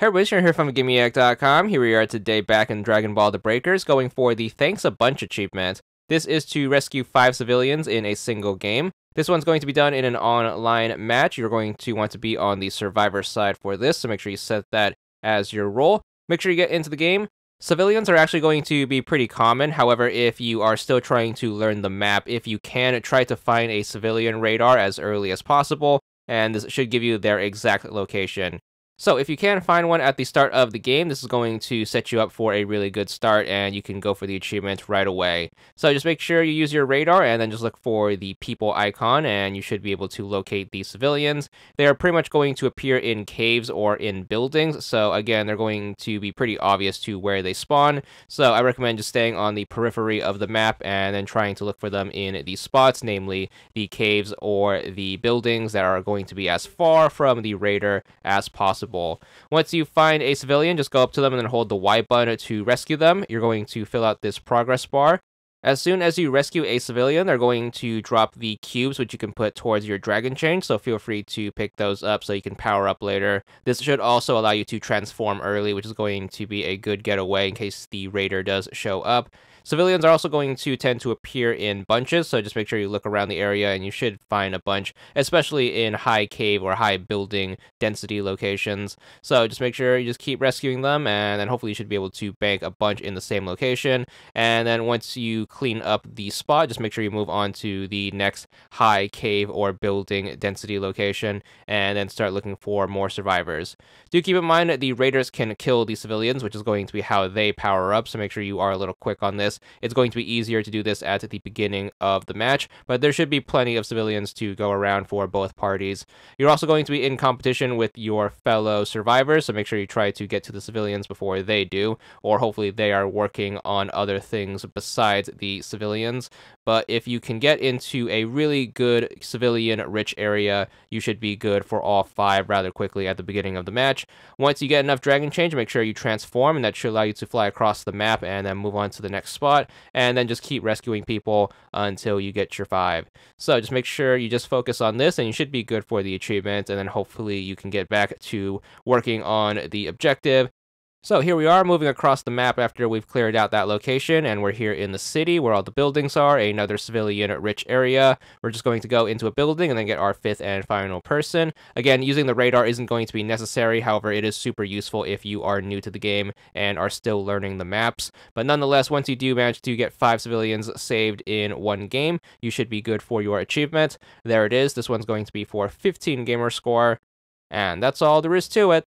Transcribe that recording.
Hey everybody, here from GameEAC.com. Here we are today back in Dragon Ball The Breakers, going for the Thanks a Bunch achievement. This is to rescue five civilians in a single game. This one's going to be done in an online match. You're going to want to be on the survivor side for this, so make sure you set that as your role. Make sure you get into the game. Civilians are actually going to be pretty common. However, if you are still trying to learn the map, if you can, try to find a civilian radar as early as possible, and this should give you their exact location. So if you can find one at the start of the game, this is going to set you up for a really good start and you can go for the achievement right away. So just make sure you use your radar and then just look for the people icon and you should be able to locate the civilians. They are pretty much going to appear in caves or in buildings. So again, they're going to be pretty obvious to where they spawn. So I recommend just staying on the periphery of the map and then trying to look for them in these spots, namely the caves or the buildings that are going to be as far from the radar as possible possible. Once you find a civilian, just go up to them and then hold the Y button to rescue them. You're going to fill out this progress bar. As soon as you rescue a civilian, they're going to drop the cubes, which you can put towards your dragon change, so feel free to pick those up so you can power up later. This should also allow you to transform early, which is going to be a good getaway in case the raider does show up. Civilians are also going to tend to appear in bunches, so just make sure you look around the area and you should find a bunch, especially in high cave or high building density locations. So just make sure you just keep rescuing them, and then hopefully you should be able to bank a bunch in the same location. And then once you clean up the spot, just make sure you move on to the next high cave or building density location, and then start looking for more survivors. Do keep in mind the raiders can kill the civilians, which is going to be how they power up, so make sure you are a little quick on this. It's going to be easier to do this at the beginning of the match, but there should be plenty of civilians to go around for both parties. You're also going to be in competition with your fellow survivors, so make sure you try to get to the civilians before they do, or hopefully they are working on other things besides the civilians. But if you can get into a really good civilian rich area, you should be good for all five rather quickly at the beginning of the match. Once you get enough dragon change, make sure you transform, and that should allow you to fly across the map and then move on to the next spot and then just keep rescuing people until you get your five. So just make sure you just focus on this, and you should be good for the achievement, and then hopefully you can get back to working on the objective so here we are moving across the map after we've cleared out that location and we're here in the city where all the buildings are, another civilian rich area. We're just going to go into a building and then get our fifth and final person. Again, using the radar isn't going to be necessary, however it is super useful if you are new to the game and are still learning the maps. But nonetheless, once you do manage to get five civilians saved in one game, you should be good for your achievement. There it is, this one's going to be for 15 gamer score. And that's all there is to it.